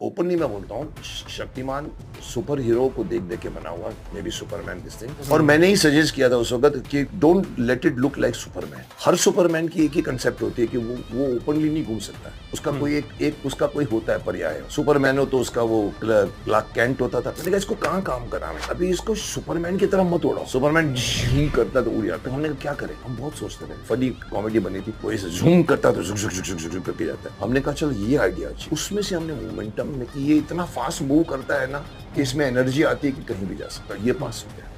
Openly मैं बोलता हूँ शक्तिमान सुपर हीरो को देख देख के बना हुआ maybe superman this thing और मैंने ही सजेस्ट किया था उस वक्त कि don't let it look like superman her superman की एक ही कंसेप्ट होती है कि वो वो ओपनली नहीं घूम सकता। उसका कोई एक एक उसका कोई होता है पर्याय सुपरमैन हो तो उसका वो क्लार्क कैंट होता था। मैंने कहा इसको कहाँ काम करा है अभी इसको सुपरमैन की तरह मत उड़ाओ। सुपरमैन ही करता तो उड़ जाता। हमने कहा क्या करें? हम बहुत सोचते थे। फनी कॉमेडी बनी थी कोई से जूम करता तो झुक झुक झुक झुक झुक करके जाता है। हमने कहा चल ये आइडिया अच्छी। उसमें से हमने मोमेंटम कि ये इतना फास्ट मूव करता है ना कि इसमें एनर्जी आती है कि कहीं भी जा सकता है। ये पास हो गया।